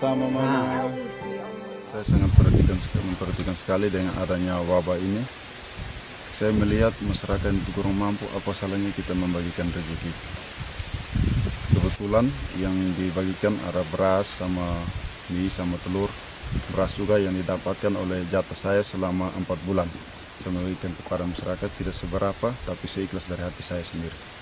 sama-sama mama. Nah. Saya sangat perhatikan memperhatikan sekali dengan adanya wabah ini. Saya melihat masyarakat yang kurang mampu, apa salahnya kita membagikan rezeki. Kebetulan yang dibagikan ada beras sama mie sama telur. Beras juga yang didapatkan oleh jatah saya selama empat bulan. Saya membagikan kepada masyarakat tidak seberapa, tapi seikhlas dari hati saya sendiri.